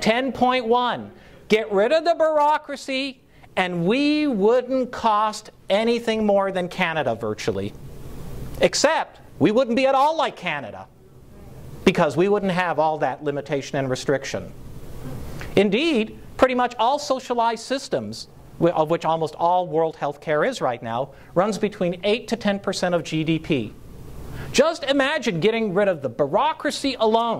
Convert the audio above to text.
10.1. Get rid of the bureaucracy and we wouldn't cost anything more than Canada virtually. Except we wouldn't be at all like Canada because we wouldn't have all that limitation and restriction. Indeed, pretty much all socialized systems, of which almost all world health care is right now, runs between 8 to 10% of GDP. Just imagine getting rid of the bureaucracy alone